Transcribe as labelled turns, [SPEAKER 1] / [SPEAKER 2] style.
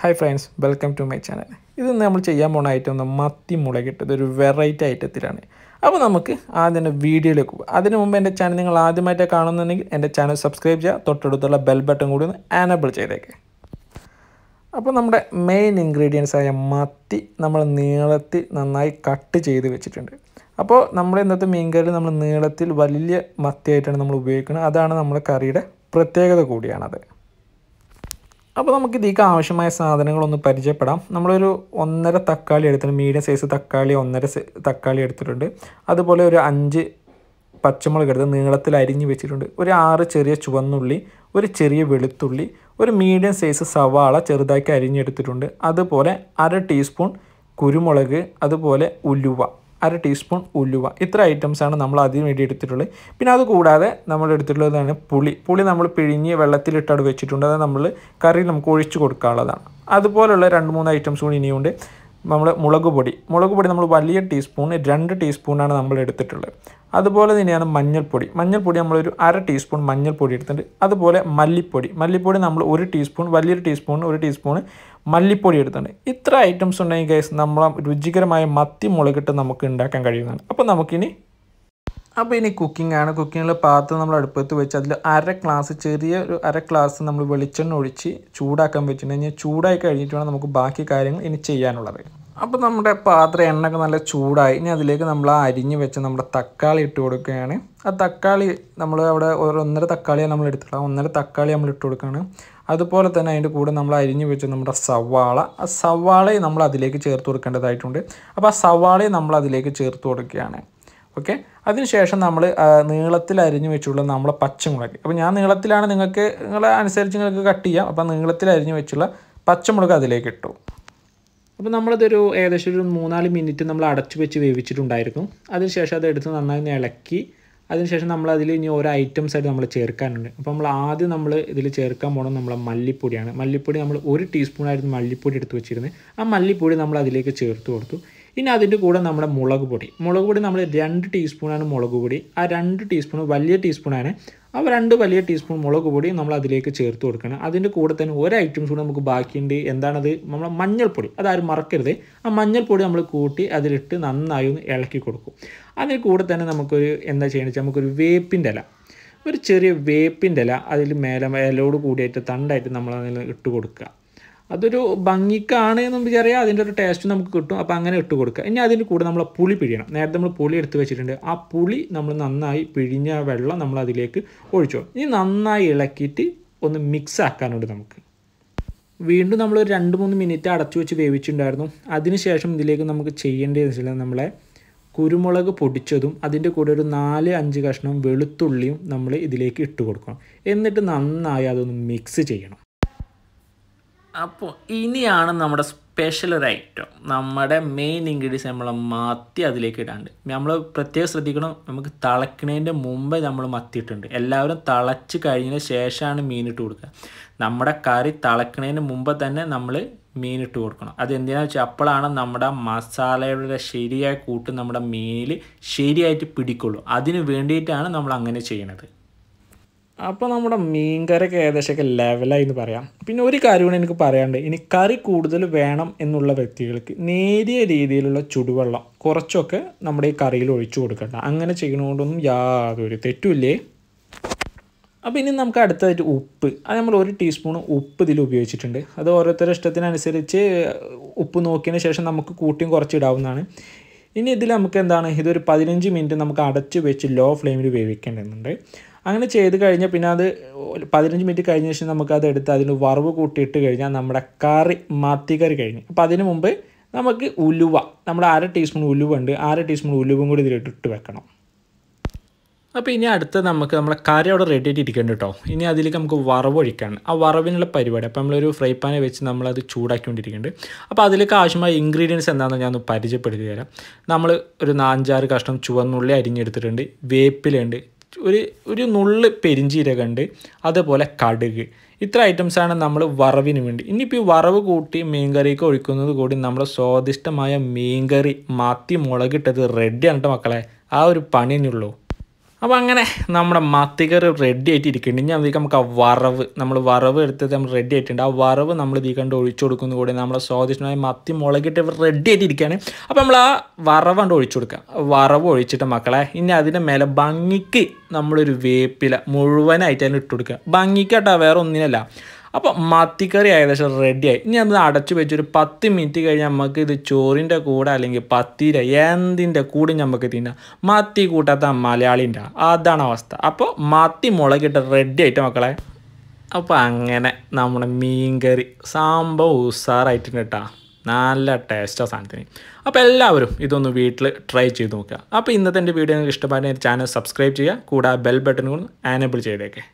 [SPEAKER 1] Hi friends welcome to my channel ഇത് നമ്മൾ ചെയ്യാൻ പോണ ഐറ്റം ഒന്ന് മത്തി മുളകിട്ട് ഇതൊരു വെറൈറ്റി ഐറ്റത്തിലാണ് അപ്പോൾ നമുക്ക് ആദ്യം വീഡിയോയിലേക്ക് പോകും അതിന് മുമ്പ് എന്റെ ചാനൽ നിങ്ങൾ ആദ്യമായിട്ട് കാണുന്നുണ്ടെങ്കിൽ എന്റെ ചാനൽ സബ്സ്ക്രൈബ് ചെയ്യുക തൊട്ടടുത്തുള്ള ബെൽ ബട്ടൺ കൂടി ഒന്ന് ആനബിൾ ചെയ്തേക്ക്. അപ്പോൾ നമ്മുടെ മെയിൻ ഇൻഗ്രീഡിയൻസ് ആയ മത്തി നമ്മൾ നീളത്തിൽ നന്നായി കട്ട് ചെയ്ത് വെച്ചിട്ടുണ്ട്. അപ്പോൾ നമ്മുടെ ഇന്നത്തെ മീൻകറി നമ്മൾ നീളത്തിൽ വലിയ മത്തിയായിട്ടാണ് നമ്മൾ ഉപയോഗിക്കുന്നത്. അതാണ് നമ്മുടെ കറിയുടെ പ്രത്യേകത കൂടിയാണത്. അപ്പോൾ നമുക്ക് ഇതിലേക്ക് ആവശ്യമായ സാധനങ്ങളൊന്ന് പരിചയപ്പെടാം. നമ്മളൊരു ഒന്നര തക്കാളി എടുത്തിട്ടുണ്ട്. മീഡിയം സൈസ് തക്കാളി ഒന്നര തക്കാളി എടുത്തിട്ടുണ്ട്. അതുപോലെ ഒരു അഞ്ച് പച്ചമുളക് എടുത്ത് നീളത്തിൽ അരിഞ്ഞ് വെച്ചിട്ടുണ്ട്. ഒരു ആറ് ചെറിയ ചുവന്നുള്ളി ഒരു ചെറിയ വെളുത്തുള്ളി ഒരു മീഡിയം സൈസ് സവാള ചെറുതാക്കി അരിഞ്ഞെടുത്തിട്ടുണ്ട്. അതുപോലെ അര ടീസ്പൂൺ കുരുമുളക് അതുപോലെ ഉലുവ. അര ടീസ്പൂൺ ഉലുവ. ഇത്ര ഐറ്റംസാണ് നമ്മൾ അതിന് വേണ്ടി എടുത്തിട്ടുള്ളത്. പിന്നെ അത് കൂടാതെ നമ്മൾ എടുത്തിട്ടുള്ളതാണ് പുളി. പുളി നമ്മൾ പിഴിഞ്ഞ് വെള്ളത്തിലിട്ടവിടെ വെച്ചിട്ടുണ്ട്. അത് നമ്മൾ കറി നമുക്ക് ഒഴിച്ച് കൊടുക്കാനുള്ളതാണ്. അതുപോലുള്ള രണ്ട് മൂന്ന് ഐറ്റംസ് കൂടി ഇനിയുണ്ട്. നമ്മൾ മുളക് പൊടി. മുളക് പൊടി നമ്മൾ വലിയ ടീസ്പൂൺ രണ്ട് ടീസ്പൂണാണ് നമ്മൾ എടുത്തിട്ടുള്ളത്. അതുപോലെ തന്നെയാണ് മഞ്ഞൾപ്പൊടി. മഞ്ഞൾപ്പൊടി നമ്മളൊരു അര ടീസ്പൂൺ മഞ്ഞൾപ്പൊടി എടുത്തിട്ടുണ്ട്. അതുപോലെ മല്ലിപ്പൊടി. മല്ലിപ്പൊടി നമ്മൾ ഒരു ടീസ്പൂൺ വലിയൊരു ടീസ്പൂൺ ഒരു ടീസ്പൂൺ മല്ലിപ്പൊടി എടുത്തിട്ടുണ്ട്. ഇത്ര ഐറ്റംസ് ഉണ്ടെങ്കിൽ ഗൈസ് നമ്മൾ രുചികരമായ മത്തി മുളകിട്ട് നമുക്ക് ഉണ്ടാക്കാൻ കഴിയുന്നതാണ്. അപ്പോൾ നമുക്കിനി അപ്പോൾ ഇനി കുക്കിംഗ് ആണ്. കുക്കിങ്ങിൽ പാത്രം നമ്മൾ അടുപ്പത്ത് വെച്ച് അതിൽ അര ഗ്ലാസ് ചെറിയ ഒരു അര ഗ്ലാസ് നമ്മൾ വെളിച്ചെണ്ണ ഒഴിച്ച് ചൂടാക്കാൻ വെച്ചിട്ടുണ്ടെങ്കിൽ ചൂടായി കഴിഞ്ഞിട്ട് വേണം നമുക്ക് ബാക്കി കാര്യങ്ങൾ ഇനി ചെയ്യാനുള്ളത്. അപ്പോൾ നമ്മുടെ പാത്രം എണ്ണയൊക്കെ നല്ല ചൂടായി. ഇനി അതിലേക്ക് നമ്മൾ ആ അരിഞ്ഞ് വെച്ച് നമ്മുടെ തക്കാളി ഇട്ട് കൊടുക്കുകയാണ്. ആ തക്കാളി നമ്മൾ അവിടെ ഒരു ഒന്നര തക്കാളിയാണ് നമ്മൾ എടുത്തിട്ടുള്ളത്. ഒന്നര തക്കാളി നമ്മൾ ഇട്ട് കൊടുക്കുകയാണ്. അതുപോലെ തന്നെ അതിന്റെ കൂടെ നമ്മൾ അരിഞ്ഞ് വെച്ച് നമ്മുടെ സവാള. ആ സവാളയും നമ്മൾ അതിലേക്ക് ചേർത്ത് കൊടുക്കേണ്ടതായിട്ടുണ്ട്. അപ്പോൾ ആ സവാളയും നമ്മൾ അതിലേക്ക് ചേർത്ത് കൊടുക്കുകയാണ്. ഓക്കെ? അതിനുശേഷം നമ്മൾ നീളത്തിൽ അരിഞ്ഞു വെച്ചുള്ള നമ്മളെ പച്ചമുളക്. അപ്പോൾ ഞാൻ നീളത്തിലാണ് നിങ്ങൾക്ക് നിങ്ങളെ അനുസരിച്ച് നിങ്ങൾക്ക് കട്ട് ചെയ്യാം. അപ്പോൾ നീളത്തിൽ അരിഞ്ഞു വെച്ചുള്ള പച്ചമുളക് അതിലേക്ക് ഇട്ടു. അപ്പോൾ നമ്മളതൊരു ഏകദേശം ഒരു മൂന്നാൽ മിനിറ്റ് നമ്മൾ അടച്ചു വെച്ച് വേവിച്ചിട്ടുണ്ടായിരുന്നു. അതിനുശേഷം അത് എടുത്ത് നന്നായി ഇളക്കി. അതിനുശേഷം നമ്മൾ അതിൽ ഇനി ഓരോ ഐറ്റംസ് ആയിട്ട് നമ്മൾ ചേർക്കാനുണ്ട്. അപ്പോൾ നമ്മൾ ആദ്യം നമ്മൾ ഇതിൽ ചേർക്കാൻ പോകണം നമ്മളെ മല്ലിപ്പൊടിയാണ്. മല്ലിപ്പൊടി നമ്മൾ ഒരു ടീസ്പൂണായിരുന്നു മല്ലിപ്പൊടി എടുത്ത് വെച്ചിരുന്നത്. ആ മല്ലിപ്പൊടി നമ്മൾ അതിലേക്ക് ചേർത്ത് കൊടുത്തു. ഇനി അതിന്റെ കൂടെ നമ്മുടെ മുളക് പൊടി. മുളക് പൊടി നമ്മൾ രണ്ട് ടീസ്പൂണാണ് മുളക് പൊടി. ആ രണ്ട് ടീസ്പൂൺ വലിയ ടീസ്പൂണാണ് ആ രണ്ട് വലിയ ടീസ്പൂൺ മുളക് പൊടി നമ്മൾ അതിലേക്ക് ചേർത്ത് കൊടുക്കണം. അതിന്റെ കൂടെ തന്നെ ഒരു ഐറ്റംസ് കൂടെ നമുക്ക് ബാക്കിയുണ്ട്. എന്താണത്? നമ്മളെ മഞ്ഞൾപ്പൊടി. അതാരും മറക്കരുത്. ആ മഞ്ഞൾപ്പൊടി നമ്മൾ കൂട്ടി അതിലിട്ട് നന്നായി ഒന്ന് ഇളക്കി കൊടുക്കും. അതിന് കൂടെ തന്നെ നമുക്കൊരു എന്താ ചെയ്യണമെന്ന് വെച്ചാൽ നമുക്കൊരു വേപ്പിന്റെ ഇല. ഒരു ചെറിയ വേപ്പിന്റെ ഇല അതിൽ മേലെ ഇലയോട് കൂടിയായിട്ട് തണ്ടായിട്ട് നമ്മൾ അതിൽ ഇട്ട് കൊടുക്കുക. അതൊരു ഭംഗിക്കാണ് എന്ന് വിചാരിയാൽ അതിന്റെ ഒരു ടേസ്റ്റ് നമുക്ക് കിട്ടും. അപ്പോൾ അങ്ങനെ ഇട്ട് കൊടുക്കുക. ഇനി അതിന്റെ കൂടെ നമ്മൾ പുളി പിഴിയണം. നേരത്തെ നമ്മൾ പുളി എടുത്ത് വെച്ചിട്ടുണ്ട്. ആ പുളി നമ്മൾ നന്നായി പിഴിഞ്ഞ വെള്ളം നമ്മൾ അതിലേക്ക് ഒഴിച്ചു ഇനി നന്നായി ഇളക്കിയിട്ട് ഒന്ന് മിക്സ് ആക്കാനുണ്ട് നമുക്ക്. വീണ്ടും നമ്മൾ ഒരു രണ്ട് മൂന്ന് മിനിറ്റ് അടച്ചു വെച്ച് വേവിച്ചിട്ടുണ്ടായിരുന്നു. അതിനുശേഷം ഇതിലേക്ക് നമുക്ക് ചെയ്യേണ്ടതെന്ന് വെച്ചാൽ നമ്മളെ കുരുമുളക് പൊടിച്ചതും അതിന്റെ കൂടെ ഒരു നാല് അഞ്ച് കഷ്ണം വെളുത്തുള്ളിയും നമ്മൾ ഇതിലേക്ക് ഇട്ട് കൊടുക്കണം. എന്നിട്ട് നന്നായി അതൊന്ന് മിക്സ് ചെയ്യണം. അപ്പോൾ ഇനിയാണ് നമ്മുടെ സ്പെഷ്യൽ ഒരു ഐറ്റം നമ്മുടെ മെയിൻ ഇൻഗ്രീഡിയൻസ് നമ്മൾ മത്തി അതിലേക്ക് ഇടാണ്ട്. നമ്മൾ പ്രത്യേകം ശ്രദ്ധിക്കണം നമുക്ക് തിളക്കണതിന്റെ മുമ്പേ നമ്മൾ മത്തിയിട്ടുണ്ട് എല്ലാവരും തിളച്ച് കഴിഞ്ഞതിന് ശേഷമാണ് മീനിട്ട് കൊടുക്കുക. നമ്മുടെ കറി തിളക്കണതിന് മുമ്പ് തന്നെ നമ്മൾ മീനിട്ട് കൊടുക്കണം. അത് എന്തിനാണെന്ന് വെച്ചാൽ അപ്പോഴാണ് നമ്മുടെ മസാലയുടെ ശരിയായ കൂട്ട് നമ്മുടെ മീനിൽ ശരിയായിട്ട് പിടിക്കുള്ളൂ. അതിന് വേണ്ടിയിട്ടാണ് നമ്മൾ അങ്ങനെ ചെയ്യണത്. അപ്പോൾ നമ്മുടെ മീൻ കറിയൊക്കെ ഏകദേശമൊക്കെ ലെവലായി എന്ന് പറയാം. പിന്നെ ഒരു കാര്യം കൂടെ എനിക്ക് പറയാണ്ട് ഇനി കറി കൂടുതൽ വേണം എന്നുള്ള വ്യക്തികൾക്ക് നേരിയ രീതിയിലുള്ള ചുടുവെള്ളം കുറച്ചൊക്കെ നമ്മുടെ ഈ കറിയിൽ ഒഴിച്ചു കൊടുക്കണ്ട. അങ്ങനെ ചെയ്യണോണ്ടൊന്നും യാതൊരു തെറ്റുമില്ലേ? അപ്പോൾ ഇനി നമുക്ക് അടുത്തതായിട്ട് ഉപ്പ്. അത് നമ്മൾ ഒരു ടീസ്പൂൺ ഉപ്പ് ഇതിൽ ഉപയോഗിച്ചിട്ടുണ്ട്. അത് ഓരോരുത്തരുടെ ഇഷ്ടത്തിനനുസരിച്ച് ഉപ്പ് നോക്കിയതിന് ശേഷം നമുക്ക് കൂട്ടിയും കുറച്ചിടാവുന്നതാണ്. ഇനി ഇതിൽ നമുക്ക് എന്താണ്? ഇതൊരു പതിനഞ്ച് മിനിറ്റ് നമുക്ക് അടച്ച് വെച്ച് ലോ ഫ്ലെയിമിൽ വേവിക്കേണ്ടതുണ്ട്. അങ്ങനെ ചെയ്ത് കഴിഞ്ഞാൽ പിന്നെ അത് പതിനഞ്ച് മിനിറ്റ് കഴിഞ്ഞ ശേഷം നമുക്കത് എടുത്ത് അതിന് വറവ് കൂട്ടിയിട്ട് കഴിഞ്ഞാൽ നമ്മുടെ കറി മത്തി കറി കഴിഞ്ഞു. അപ്പോൾ അതിന് മുമ്പ് നമുക്ക് ഉലുവ നമ്മുടെ അര ടീസ്പൂൺ ഉലുവ ഉണ്ട്. അര ടീസ്പൂൺ ഉലുവും കൂടി ഇതിലിട്ടിട്ട് വെക്കണം. അപ്പോൾ ഇനി അടുത്ത് നമുക്ക് നമ്മുടെ കറി അവിടെ റെഡി ആയിട്ട് ഇരിക്കേണ്ട കേട്ടോ. ഇനി അതിലേക്ക് നമുക്ക് വറവ് ഒഴിക്കാണ്. ആ വറവിനുള്ള പരിപാടി അപ്പോൾ നമ്മളൊരു ഫ്രൈ പാനെ വെച്ച് നമ്മളത് ചൂടാക്കിക്കൊണ്ടിരിക്കുന്നുണ്ട്. അപ്പോൾ അതിലേക്ക് ആവശ്യമായ ഇൻഗ്രീഡിയൻസ് എന്താണെന്ന് ഞാൻ ഒന്ന് പരിചയപ്പെടുത്തി തരാം. നമ്മൾ ഒരു നാഞ്ചാറ് കഷ്ണം ചുവന്നുള്ളി അരിഞ്ഞെടുത്തിട്ടുണ്ട്. വേപ്പിലുണ്ട് ഒരു ഒരു നുള്ള് പെരിഞ്ചീരകമുണ്ട് അതുപോലെ കടുക്. ഇത്ര ഐറ്റംസാണ് നമ്മൾ വറവിന് വേണ്ടി. ഇനിയിപ്പോൾ ഈ വറവ് കൂട്ടി മീൻകറിക്ക് ഒഴിക്കുന്നത് കൂടി നമ്മുടെ സ്വാദിഷ്ടമായ മീൻകറി മാത്തി മുളകിട്ടത് റെഡിയാണ് കേട്ടോ മക്കളെ. ആ ഒരു പണി തന്നെയുള്ളൂ അപ്പോൾ അങ്ങനെ നമ്മുടെ മത്തികർ റെഡി ആയിട്ട് ഇരിക്കുന്നുണ്ട് ഇനി അതിലേക്ക് നമുക്ക് ആ വറവ് നമ്മൾ വറവ് എടുത്തത് നമ്മൾ റെഡി ആയിട്ടുണ്ട്. ആ വറവ് നമ്മൾ ഇതിൽ കണ്ട് ഒഴിച്ചു കൊടുക്കുന്ന കൂടെ. നമ്മളെ സ്വാദിഷ്ടമായ മത്തി മുളകിട്ട് റെഡി ആയിട്ട് ഇരിക്കുകയാണ് അപ്പോൾ നമ്മൾ ആ വറവ് കണ്ട് ഒഴിച്ചു കൊടുക്കുക വറവ് ഒഴിച്ചിട്ട് മക്കളെ ഇനി അതിന്റെ മേലെ ഭംഗിക്ക് നമ്മളൊരു വേപ്പില മുഴുവനായിട്ട് അതിന് ഇട്ട് കൊടുക്കുക. ഭംഗിക്കട്ടോ വേറെ ഒന്നിനല്ല. അപ്പോൾ മത്തിക്കറി ഏകദേശം റെഡിയായി ഇനി നമ്മൾ അടച്ചു വെച്ച് ഒരു പത്ത് മിനിറ്റ് കഴിഞ്ഞ് നമുക്ക് ഇത് ചോറിന്റെ കൂടെ അല്ലെങ്കിൽ പത്തിര എന്തിന്റെ കൂടെ നമുക്ക് തിന്നാം? മത്തി കൂട്ടാത്ത മലയാളിന്റെ അതാണ് അവസ്ഥ. അപ്പോൾ മത്തി മുളകിട്ട് റെഡി ആയിട്ട് മക്കളെ. അപ്പോൾ അങ്ങനെ നമ്മുടെ മീൻകറി സംഭവം ഉസാറായിട്ടുണ്ട് കേട്ടോ. നല്ല ടേസ്റ്റാണ് സാധനത്തിന്. അപ്പോൾ എല്ലാവരും ഇതൊന്ന് വീട്ടിൽ ട്രൈ ചെയ്ത് നോക്കുക. അപ്പോൾ ഇന്നത്തെ എന്റെ വീഡിയോ നിങ്ങൾക്ക് ഇഷ്ടപ്പെട്ട ചാനൽ സബ്സ്ക്രൈബ് ചെയ്യുക. കൂടാതെ ബെൽ ബട്ടൺ കൊണ്ട് ആനബിൾ ചെയ്തേക്കെ.